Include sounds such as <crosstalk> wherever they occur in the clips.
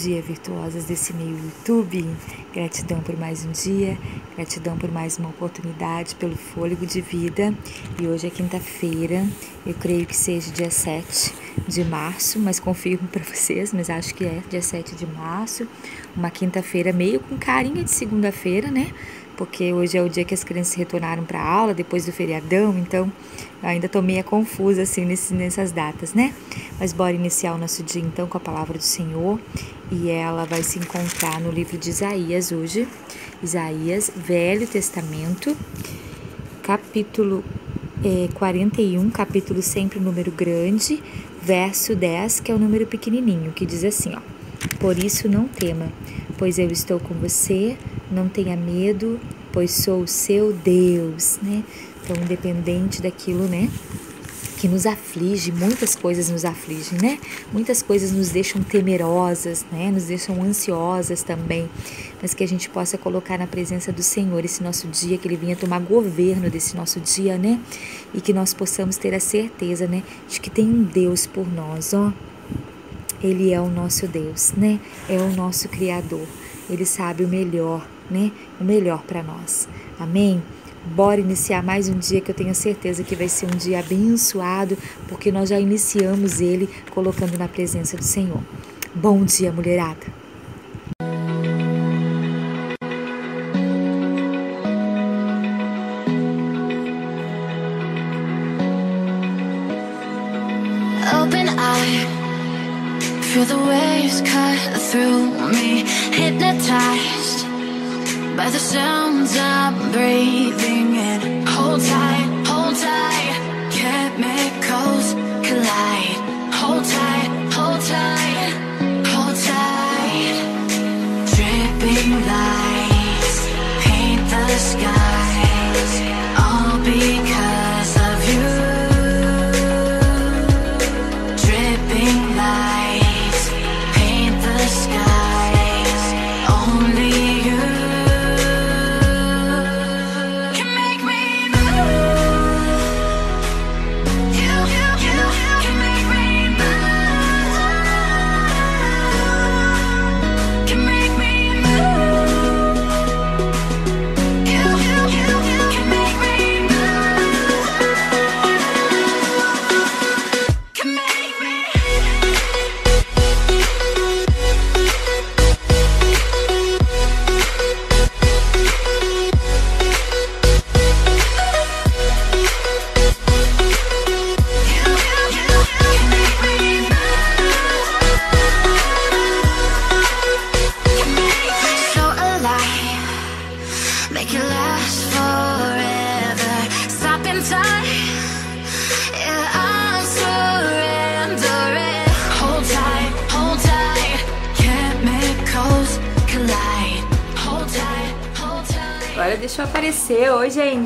Dia, virtuosas desse meio YouTube. Gratidão por mais um dia, gratidão por mais uma oportunidade, pelo fôlego de vida. E hoje é quinta-feira, eu creio que seja dia 7 de março, mas confirmo para vocês, mas acho que é dia 7 de março. Uma quinta-feira meio com carinha de segunda-feira, né? Porque hoje é o dia que as crianças retornaram para a aula depois do feriadão, então ainda estou meio confusa assim nessas datas, né? Mas bora iniciar o nosso dia então com a palavra do Senhor e ela vai se encontrar no livro de Isaías hoje, Isaías, Velho Testamento, capítulo é, 41, capítulo sempre número grande, verso 10, que é o número pequenininho, que diz assim, ó: Por isso não tema, pois eu estou com você não tenha medo, pois sou o seu Deus, né? Então, independente daquilo, né? Que nos aflige, muitas coisas nos afligem, né? Muitas coisas nos deixam temerosas, né? Nos deixam ansiosas também, mas que a gente possa colocar na presença do Senhor esse nosso dia, que Ele venha tomar governo desse nosso dia, né? E que nós possamos ter a certeza, né? De que tem um Deus por nós, ó. Ele é o nosso Deus, né? É o nosso Criador. Ele sabe o melhor né? O melhor para nós. Amém? Bora iniciar mais um dia que eu tenho certeza que vai ser um dia abençoado, porque nós já iniciamos ele colocando na presença do Senhor. Bom dia, mulherada.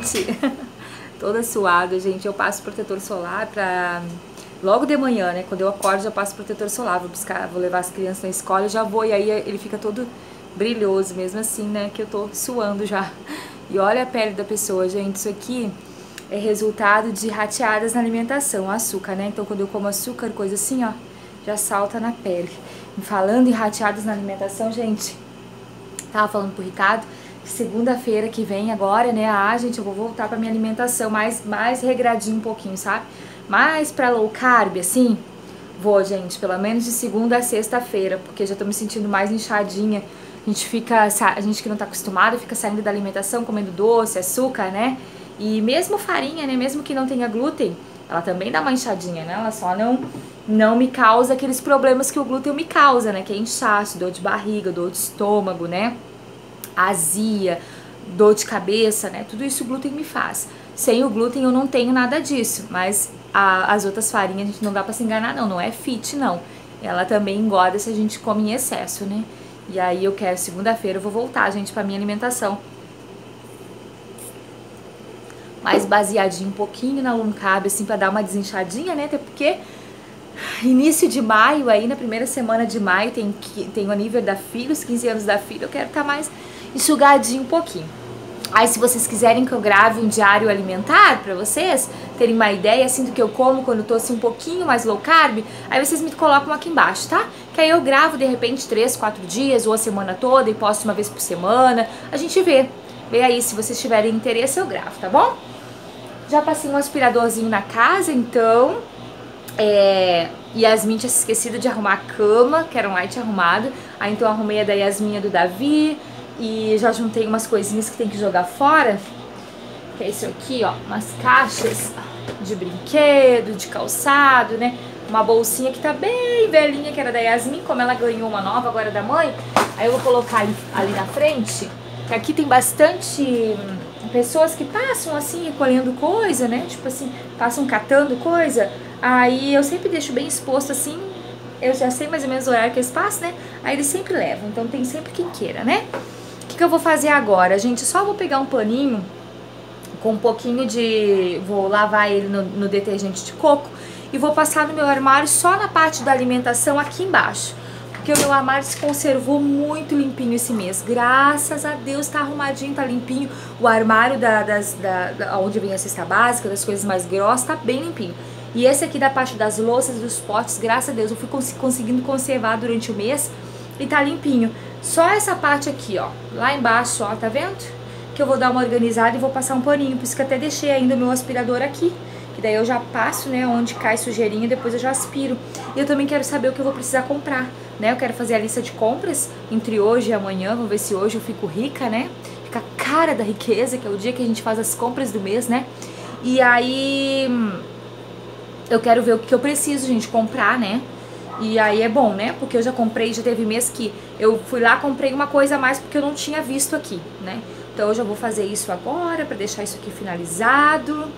<laughs> Toda suada, gente. Eu passo protetor solar pra. Logo de manhã, né? Quando eu acordo, já passo protetor solar. Vou buscar, vou levar as crianças na escola, já vou. E aí ele fica todo brilhoso, mesmo assim, né? Que eu tô suando já. <laughs> E olha a pele da pessoa, gente. Isso aqui é resultado de rateadas na alimentação, açúcar, né? Então quando eu como açúcar, coisa assim, ó, já salta na pele. E falando em rateadas na alimentação, gente, Tava falando pro Ricardo segunda-feira que vem agora, né? Ah, gente, eu vou voltar pra minha alimentação mais, mais regradinho um pouquinho, sabe? Mais pra low carb, assim. Vou, gente, pelo menos de segunda a sexta-feira, porque já tô me sentindo mais inchadinha. A gente fica, a gente que não tá acostumado, fica saindo da alimentação, comendo doce, açúcar, né? E mesmo farinha, né? Mesmo que não tenha glúten, ela também dá uma inchadinha, né? Ela só não, não me causa aqueles problemas que o glúten me causa, né? Que é inchaço, dor de barriga, dor de estômago, né? Azia, dor de cabeça, né? Tudo isso o glúten me faz. Sem o glúten eu não tenho nada disso, mas a- as outras farinhas a gente não dá pra se enganar não, não é fit não. Ela também engorda se a gente come em excesso, né? E aí eu quero segunda-feira eu vou voltar, gente, pra minha alimentação mais baseadinho um pouquinho na long carb, assim, pra dar uma desinchadinha, né? Até porque início de maio, aí na primeira semana de maio, tem, tem o nível da filha, os 15 anos da filha, eu quero estar mais enxugadinho um pouquinho. Aí se vocês quiserem que eu grave um diário alimentar para vocês, terem uma ideia assim do que eu como quando eu tô assim um pouquinho mais low carb, aí vocês me colocam aqui embaixo, tá? Que aí eu gravo de repente 3, 4 dias ou a semana toda e posto uma vez por semana. A gente vê. Vê aí, se vocês tiverem interesse eu gravo, tá bom? Já passei um aspiradorzinho na casa, então... É... Yasmin tinha se esquecido de arrumar a cama, que era um light arrumado. Aí então eu arrumei a da Yasmin e a do Davi e já juntei umas coisinhas que tem que jogar fora. Que é isso aqui, ó, umas caixas de brinquedo, de calçado, né? Uma bolsinha que tá bem velhinha, que era da Yasmin, como ela ganhou uma nova agora da mãe. Aí eu vou colocar ali na frente, que aqui tem bastante hum, pessoas que passam assim recolhendo coisa, né? Tipo assim, passam catando coisa. Aí eu sempre deixo bem exposto assim, eu já sei mais ou menos o horário que eles passam, né? Aí eles sempre levam, então tem sempre quem queira, né? que, que eu vou fazer agora? Gente, só vou pegar um paninho com um pouquinho de... Vou lavar ele no, no detergente de coco e vou passar no meu armário só na parte da alimentação aqui embaixo. Porque o meu armário se conservou muito limpinho esse mês. Graças a Deus tá arrumadinho, tá limpinho. O armário da, das, da, da, onde vem a cesta básica, das coisas mais grossas, tá bem limpinho. E esse aqui da parte das louças, dos potes, graças a Deus, eu fui cons conseguindo conservar durante o mês e tá limpinho. Só essa parte aqui, ó, lá embaixo, ó, tá vendo? Que eu vou dar uma organizada e vou passar um paninho, por isso que até deixei ainda o meu aspirador aqui. Que daí eu já passo, né, onde cai sujeirinha, depois eu já aspiro. E eu também quero saber o que eu vou precisar comprar, né? Eu quero fazer a lista de compras entre hoje e amanhã, vamos ver se hoje eu fico rica, né? Fica cara da riqueza, que é o dia que a gente faz as compras do mês, né? E aí eu quero ver o que eu preciso, gente, comprar, né? E aí é bom, né? Porque eu já comprei, já teve mês que eu fui lá, comprei uma coisa a mais porque eu não tinha visto aqui, né? Então eu já vou fazer isso agora para deixar isso aqui finalizado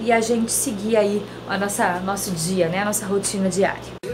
e a gente seguir aí a nossa nosso dia, né? A nossa rotina diária.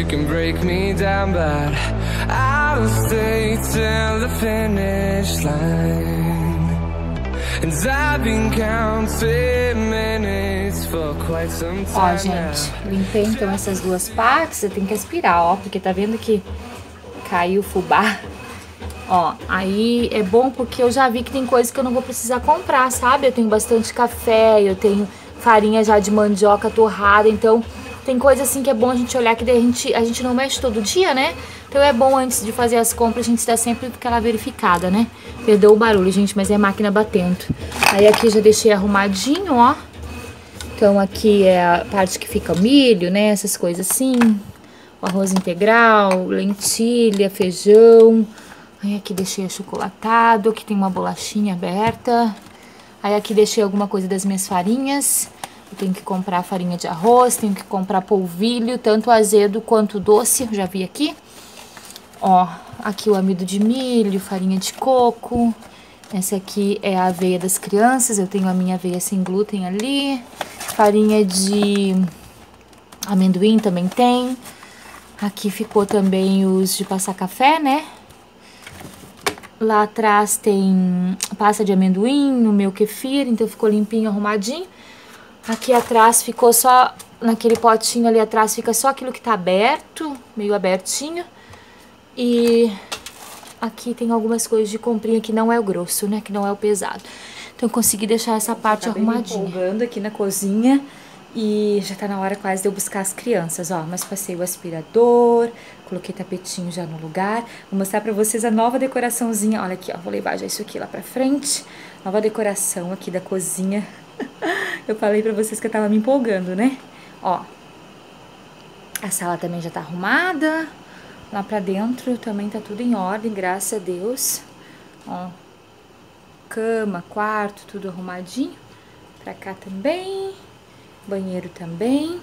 You can break me down but I'll stay till the finish line Ó, gente, limpei então essas duas partes, eu tenho que aspirar, ó, porque tá vendo que caiu o fubá. Ó, aí é bom porque eu já vi que tem coisas que eu não vou precisar comprar, sabe? Eu tenho bastante café, eu tenho farinha já de mandioca torrada, então tem coisa assim que é bom a gente olhar que daí a gente, a gente não mexe todo dia, né? Então é bom antes de fazer as compras a gente estar sempre aquela verificada, né? Perdeu o barulho, gente, mas é máquina batendo. Aí aqui já deixei arrumadinho, ó. Então aqui é a parte que fica milho, né? Essas coisas assim. O arroz integral, lentilha, feijão. Aí aqui deixei achocolatado, aqui tem uma bolachinha aberta. Aí aqui deixei alguma coisa das minhas farinhas. Eu tenho que comprar farinha de arroz, tenho que comprar polvilho, tanto azedo quanto doce, já vi aqui. Ó, aqui o amido de milho, farinha de coco. Essa aqui é a aveia das crianças, eu tenho a minha aveia sem glúten ali. Farinha de amendoim também tem. Aqui ficou também os de passar café, né? Lá atrás tem pasta de amendoim, o meu kefir, então ficou limpinho, arrumadinho. Aqui atrás ficou só, naquele potinho ali atrás fica só aquilo que tá aberto, meio abertinho. E aqui tem algumas coisas de comprinha que não é o grosso, né? Que não é o pesado. Então eu consegui deixar essa parte Acabei arrumadinha. empolgando aqui na cozinha e já tá na hora quase de eu buscar as crianças, ó. Mas passei o aspirador, coloquei tapetinho já no lugar. Vou mostrar pra vocês a nova decoraçãozinha. Olha aqui, ó. Vou levar já isso aqui lá pra frente. Nova decoração aqui da cozinha. <laughs> eu falei pra vocês que eu tava me empolgando, né? Ó. A sala também já tá arrumada. Lá pra dentro também tá tudo em ordem, graças a Deus. Ó, cama, quarto, tudo arrumadinho. Pra cá também, banheiro também.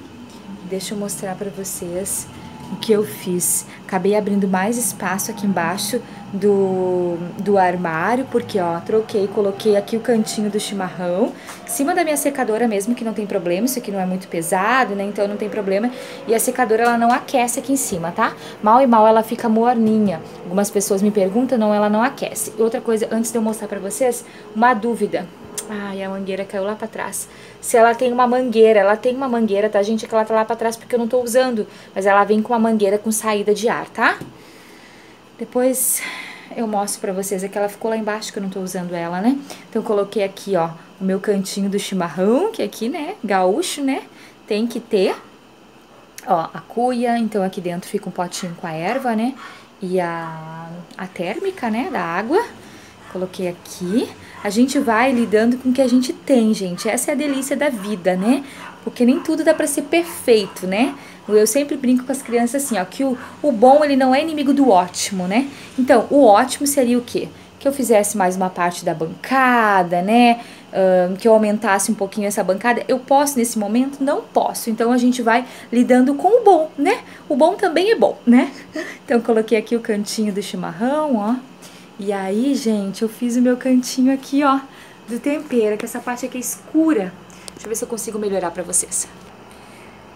Deixa eu mostrar pra vocês o que eu fiz? Acabei abrindo mais espaço aqui embaixo do, do armário, porque ó, troquei, coloquei aqui o cantinho do chimarrão, em cima da minha secadora mesmo, que não tem problema, isso aqui não é muito pesado, né, então não tem problema, e a secadora ela não aquece aqui em cima, tá? Mal e mal ela fica morninha, algumas pessoas me perguntam, não, ela não aquece. Outra coisa, antes de eu mostrar pra vocês, uma dúvida, Ai, a mangueira caiu lá pra trás. Se ela tem uma mangueira, ela tem uma mangueira, tá, gente? É que ela tá lá pra trás porque eu não tô usando. Mas ela vem com uma mangueira com saída de ar, tá? Depois eu mostro pra vocês. É que ela ficou lá embaixo que eu não tô usando ela, né? Então eu coloquei aqui, ó, o meu cantinho do chimarrão, que aqui, né, gaúcho, né? Tem que ter. Ó, a cuia, então aqui dentro fica um potinho com a erva, né? E a, a térmica, né, da água. Coloquei aqui. A gente vai lidando com o que a gente tem, gente. Essa é a delícia da vida, né? Porque nem tudo dá para ser perfeito, né? Eu sempre brinco com as crianças assim, ó, que o, o bom ele não é inimigo do ótimo, né? Então, o ótimo seria o quê? Que eu fizesse mais uma parte da bancada, né? Uh, que eu aumentasse um pouquinho essa bancada. Eu posso nesse momento? Não posso. Então a gente vai lidando com o bom, né? O bom também é bom, né? <laughs> Então coloquei aqui o cantinho do chimarrão, ó. E aí, gente, eu fiz o meu cantinho aqui, ó, do tempero, que essa parte aqui é escura. Deixa eu ver se eu consigo melhorar pra vocês.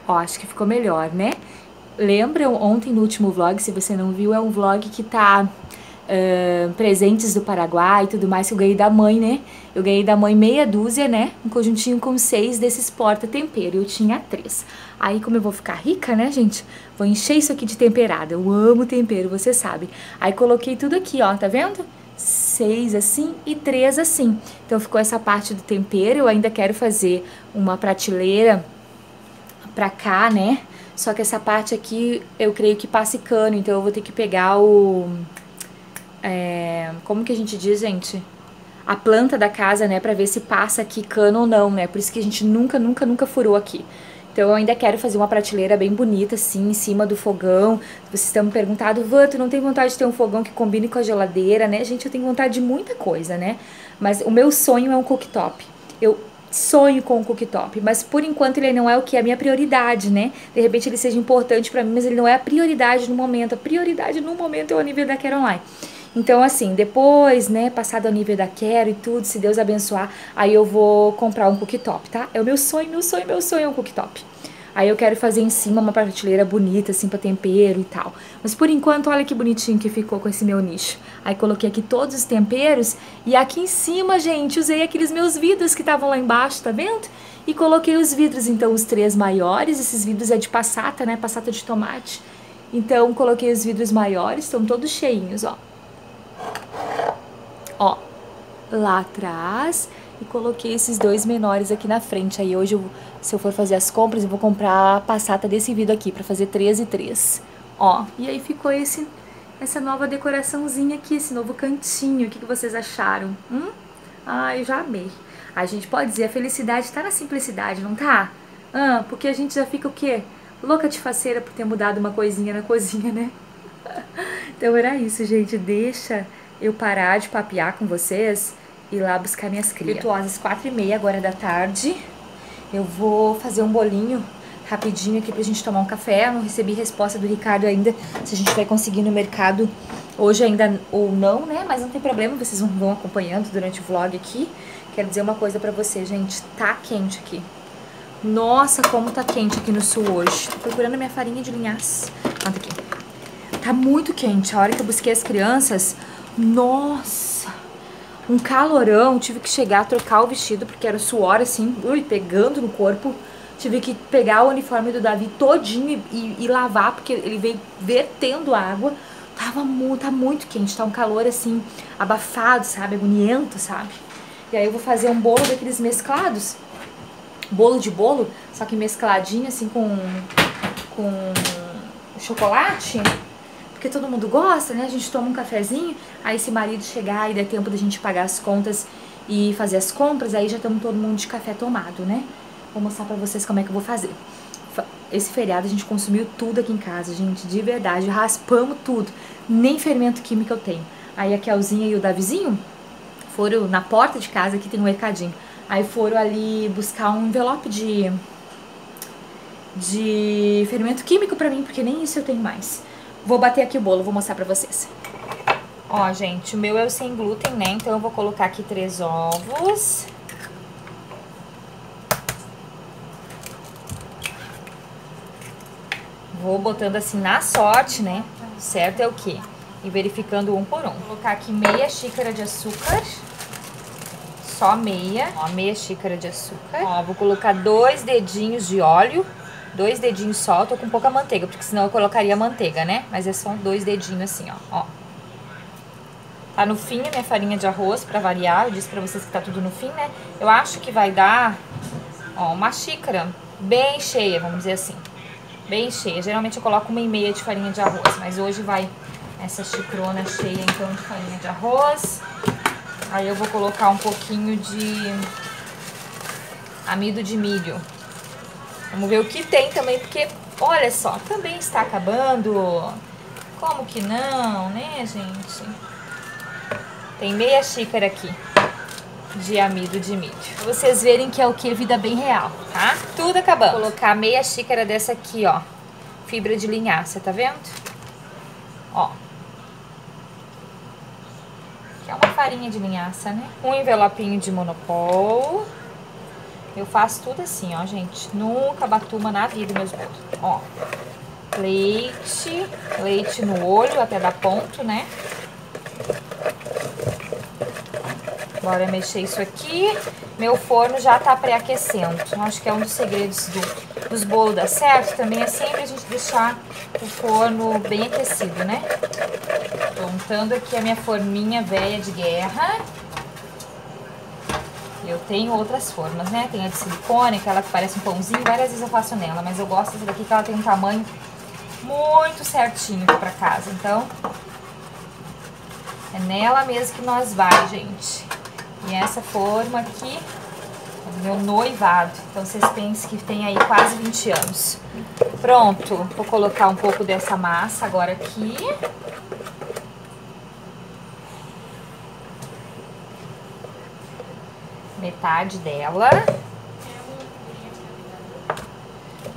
Ó, acho que ficou melhor, né? Lembra ontem no último vlog, se você não viu, é um vlog que tá uh, presentes do Paraguai e tudo mais que eu ganhei da mãe, né? Eu ganhei da mãe meia dúzia, né? Um conjuntinho com seis desses porta-tempero. Eu tinha três. Aí, como eu vou ficar rica, né, gente? Vou encher isso aqui de temperada. Eu amo tempero, você sabe. Aí, coloquei tudo aqui, ó, tá vendo? Seis assim e três assim. Então, ficou essa parte do tempero. Eu ainda quero fazer uma prateleira pra cá, né? Só que essa parte aqui, eu creio que passe cano. Então, eu vou ter que pegar o... É, como que a gente diz, gente? A planta da casa, né? Pra ver se passa aqui cano ou não, né? Por isso que a gente nunca, nunca, nunca furou aqui. Então eu ainda quero fazer uma prateleira bem bonita, assim, em cima do fogão. Vocês estão me perguntando, Vã, tu não tem vontade de ter um fogão que combine com a geladeira, né? Gente, eu tenho vontade de muita coisa, né? Mas o meu sonho é um cooktop. Eu sonho com um cooktop, mas por enquanto ele não é o que é a minha prioridade, né? De repente ele seja importante para mim, mas ele não é a prioridade no momento. A prioridade no momento é o nível da Caroline. Então, assim, depois, né, passado o nível da quero e tudo, se Deus abençoar, aí eu vou comprar um cooktop, tá? É o meu sonho, meu sonho, meu sonho é um cooktop. Aí eu quero fazer em cima uma prateleira bonita, assim, pra tempero e tal. Mas por enquanto, olha que bonitinho que ficou com esse meu nicho. Aí coloquei aqui todos os temperos e aqui em cima, gente, usei aqueles meus vidros que estavam lá embaixo, tá vendo? E coloquei os vidros, então, os três maiores. Esses vidros é de passata, né? Passata de tomate. Então, coloquei os vidros maiores, estão todos cheinhos, ó. Ó, lá atrás e coloquei esses dois menores aqui na frente. Aí hoje, eu, se eu for fazer as compras, eu vou comprar a passata desse vidro aqui para fazer 3 e 3. Ó, e aí ficou esse, essa nova decoraçãozinha aqui, esse novo cantinho. O que, que vocês acharam? Hum? Ah, eu já amei. A gente pode dizer, a felicidade tá na simplicidade, não tá? Ah, porque a gente já fica o quê? Louca de faceira por ter mudado uma coisinha na cozinha, né? <laughs> Então era isso, gente. Deixa eu parar de papear com vocês e lá buscar minhas crias. Virtuosas quatro e meia agora da tarde. Eu vou fazer um bolinho rapidinho aqui pra gente tomar um café. Eu não recebi resposta do Ricardo ainda se a gente vai conseguir no mercado hoje ainda ou não, né? Mas não tem problema, vocês vão acompanhando durante o vlog aqui. Quero dizer uma coisa pra você, gente. Tá quente aqui. Nossa, como tá quente aqui no sul hoje. Tô procurando minha farinha de linhaça. Tá aqui. Tá muito quente. A hora que eu busquei as crianças, nossa, um calorão. Tive que chegar a trocar o vestido porque era suor assim, ui, pegando no corpo. Tive que pegar o uniforme do Davi todinho e, e, lavar porque ele veio vertendo água. Tava muito, tá muito quente, tá um calor assim, abafado, sabe? Agoniento, sabe? E aí eu vou fazer um bolo daqueles mesclados. Bolo de bolo, só que mescladinho assim com, com chocolate porque todo mundo gosta, né? A gente toma um cafezinho, aí se marido chegar e der tempo da gente pagar as contas e fazer as compras, aí já estamos todo mundo de café tomado, né? Vou mostrar pra vocês como é que eu vou fazer. Esse feriado a gente consumiu tudo aqui em casa, gente, de verdade, raspamos tudo. Nem fermento químico eu tenho. Aí a Kelzinha e o Davizinho foram na porta de casa, aqui tem um mercadinho. Aí foram ali buscar um envelope de de fermento químico pra mim, porque nem isso eu tenho mais. Vou bater aqui o bolo, vou mostrar pra vocês. Ó, gente, o meu é o sem glúten, né? Então eu vou colocar aqui três ovos. Vou botando assim na sorte, né? Certo é o quê? E verificando um por um. Vou colocar aqui meia xícara de açúcar. Só meia. Ó, meia xícara de açúcar. Ó, vou colocar dois dedinhos de óleo. Dois dedinhos só. Tô com pouca manteiga, porque senão eu colocaria manteiga, né? Mas é só dois dedinhos assim, ó. ó. Tá no fim a minha farinha de arroz, pra variar. Eu disse pra vocês que tá tudo no fim, né? Eu acho que vai dar, ó, uma xícara bem cheia, vamos dizer assim. Bem cheia. Geralmente eu coloco uma e meia de farinha de arroz, mas hoje vai essa xicrona cheia, então, de farinha de arroz. Aí eu vou colocar um pouquinho de amido de milho. Vamos ver o que tem também, porque, olha só, também está acabando. Como que não, né, gente? Tem meia xícara aqui de amido de milho. Pra vocês verem que é o que? Vida bem real, tá? Tudo acabando. Vou colocar meia xícara dessa aqui, ó. Fibra de linhaça, tá vendo? Ó. Que é uma farinha de linhaça, né? Um envelopinho de monopol. Eu faço tudo assim, ó, gente. Nunca bato uma na vida meus bolos. Ó. Leite. Leite no olho até dar ponto, né? Bora mexer isso aqui. Meu forno já tá pré-aquecendo. Acho que é um dos segredos do, dos bolos dar certo. Também é sempre a gente deixar o forno bem aquecido, né? Tô untando aqui a minha forminha velha de guerra. Eu tenho outras formas, né? Tem a de silicone, aquela que parece um pãozinho. Várias vezes eu faço nela, mas eu gosto dessa daqui que ela tem um tamanho muito certinho pra casa. Então, é nela mesmo que nós vai, gente. E essa forma aqui é do meu noivado. Então vocês pensem que tem aí quase 20 anos. Pronto, vou colocar um pouco dessa massa agora aqui. Metade dela.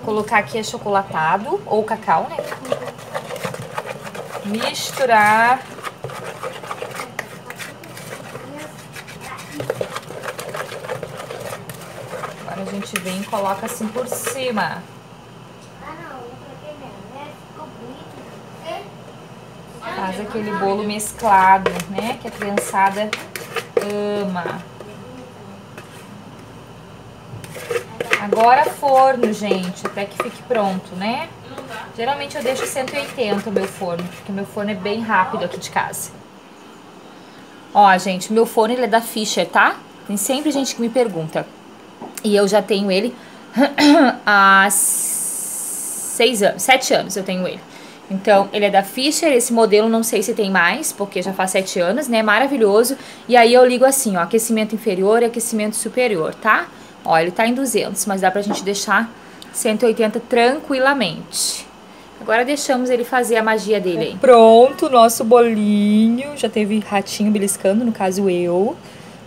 Colocar aqui achocolatado ou cacau, né? Misturar Agora a gente vem e coloca assim por cima. Faz aquele bolo mesclado, né? Que a criançada ama. Agora forno, gente, até que fique pronto, né? Geralmente eu deixo 180 o meu forno, porque meu forno é bem rápido aqui de casa. Ó, gente, meu forno ele é da Fischer, tá? Tem sempre gente que me pergunta. E eu já tenho ele <clears throat> há seis anos, sete anos eu tenho ele. Então, ele é da Fischer, esse modelo não sei se tem mais, porque já faz sete anos, né? Maravilhoso. E aí eu ligo assim, ó, aquecimento inferior e aquecimento superior, tá? Ó, ele tá em 200, mas dá pra gente deixar 180 tranquilamente. Agora deixamos ele fazer a magia dele aí. Pronto, nosso bolinho. Já teve ratinho beliscando, no caso eu.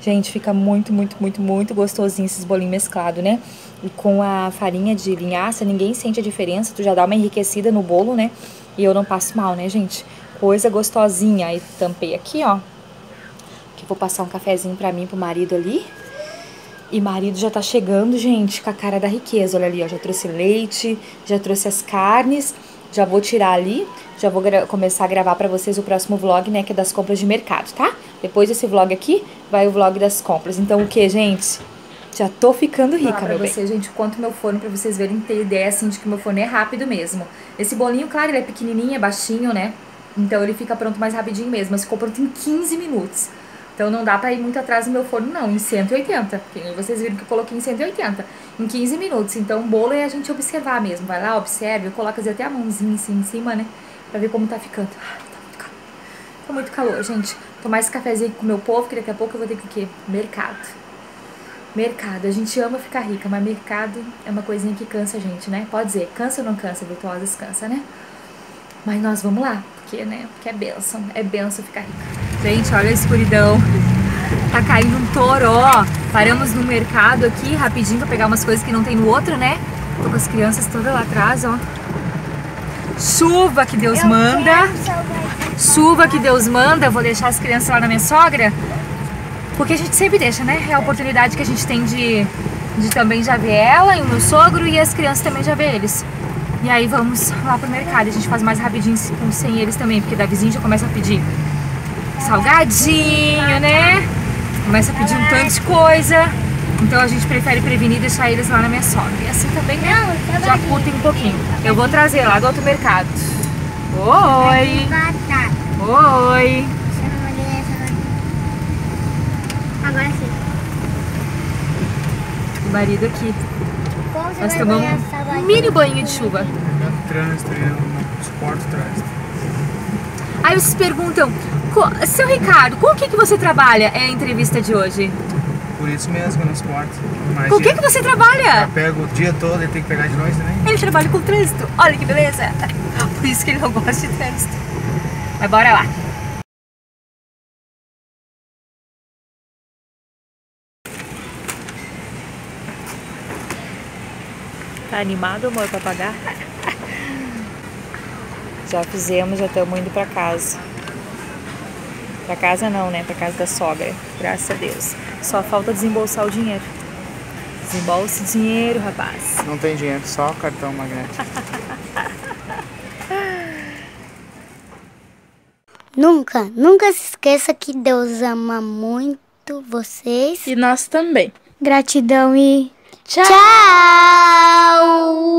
Gente, fica muito, muito, muito, muito gostosinho esses bolinhos mesclados, né? E com a farinha de linhaça, ninguém sente a diferença. Tu já dá uma enriquecida no bolo, né? E eu não passo mal, né, gente? Coisa gostosinha. Aí tampei aqui, ó. Que vou passar um cafezinho pra mim, pro marido ali. E marido já tá chegando, gente, com a cara da riqueza. Olha ali, ó. Já trouxe leite, já trouxe as carnes. Já vou tirar ali, já vou começar a gravar pra vocês o próximo vlog, né, que é das compras de mercado, tá? Depois desse vlog aqui, vai o vlog das compras. Então, o que, gente? Já tô ficando rica, Falar meu pra bem. vocês, gente, quanto meu forno, pra vocês verem, ter ideia, assim, de que meu forno é rápido mesmo. Esse bolinho, claro, ele é pequenininho, é baixinho, né? Então, ele fica pronto mais rapidinho mesmo. Mas ficou pronto em 15 minutos. Então não dá pra ir muito atrás do meu forno, não. Em 180. Porque vocês viram que eu coloquei em 180. Em 15 minutos. Então o bolo é a gente observar mesmo. Vai lá, observe. Coloca até a mãozinha assim em cima, né? Pra ver como tá ficando. Ai, tá muito calor. Tá muito calor, gente. Tomar esse cafezinho com o meu povo, que daqui a pouco eu vou ter que o quê? Mercado. Mercado. A gente ama ficar rica, mas mercado é uma coisinha que cansa a gente, né? Pode dizer, cansa ou não cansa? Virtuosas cansa, né? Mas nós vamos lá, porque, né? Porque é benção. É benção ficar rica. Gente, olha a escuridão. Tá caindo um toró. Paramos no mercado aqui rapidinho pra pegar umas coisas que não tem no outro, né? Tô com as crianças todas lá atrás, ó. Chuva que Deus manda. Chuva que Deus manda. Vou deixar as crianças lá na minha sogra. Porque a gente sempre deixa, né? É a oportunidade que a gente tem de, de também já ver ela e o meu sogro e as crianças também já ver eles. E aí vamos lá pro mercado. A gente faz mais rapidinho sem eles também, porque da vizinha já começa a pedir salgadinho, né? Começa a pedir um tanto de coisa. Então a gente prefere prevenir e deixar eles lá na minha sogra. E assim também né, já curtem um pouquinho. Eu vou trazer lá do outro mercado. Oi! Oi! Agora sim. O marido aqui. Nós tomamos um mini banho de chuva. No trânsito, o trânsito. Aí vocês perguntam, "Co- seu Ricardo, com o que, que você trabalha? É a entrevista de hoje. Por isso mesmo suporto. Imagina, Com o que, que você trabalha? eu pego o dia todo e tem que pegar de noite também. Ele trabalha com trânsito. Olha que beleza. <laughs> Por isso que ele não gosta de trânsito. Mas bora lá. Tá animado, amor, pra pagar? <laughs> Já fizemos, já estamos indo pra casa. Pra casa não, né? Pra casa da sogra. Graças a Deus. Só falta desembolsar o dinheiro. Desembolse dinheiro, rapaz. Não tem dinheiro, só cartão magnético. <laughs> Nunca, nunca se esqueça que Deus ama muito vocês. E nós também. Gratidão e Tchau! tchau!